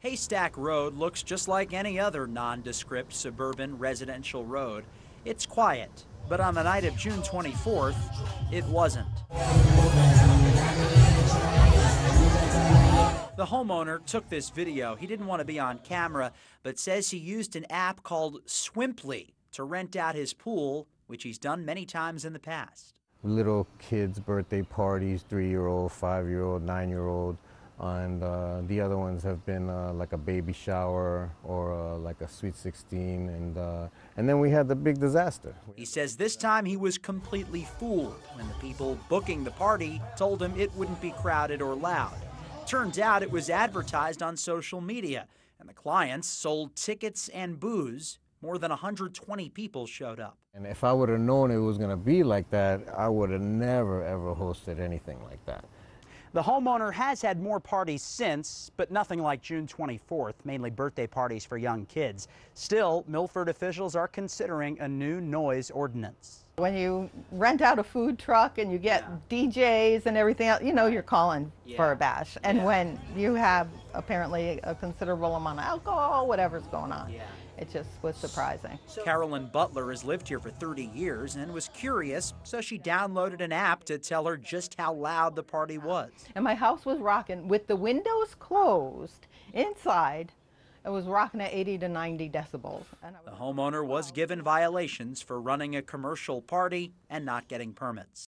Haystack Road looks just like any other nondescript suburban residential road. It's quiet, but on the night of June 24th, it wasn't. The homeowner took this video. He didn't want to be on camera, but says he used an app called Swimply to rent out his pool, which he's done many times in the past. Little kids' birthday parties, three-year-old, five-year-old, nine-year-old, and uh, the other ones have been uh, like a baby shower or uh, like a sweet 16, and uh, and then we had the big disaster. He says this time he was completely fooled when the people booking the party told him it wouldn't be crowded or loud. Turns out it was advertised on social media, and the clients sold tickets and booze. More than 120 people showed up. And if I would have known it was going to be like that, I would have never ever hosted anything like that. The homeowner has had more parties since, but nothing like June 24th, mainly birthday parties for young kids. Still, Milford officials are considering a new noise ordinance. When you rent out a food truck and you get DJs and everything else, you know you're calling for a bash. And Yeah. when you have apparently a considerable amount of alcohol, whatever's going on, Yeah. it just was surprising. Carolyn Butler has lived here for 30 years and was curious, so she downloaded an app to tell her just how loud the party was. And my house was rocking with the windows closed inside. It was rocking at 80 to 90 decibels. The homeowner was given violations for running a commercial party and not getting permits.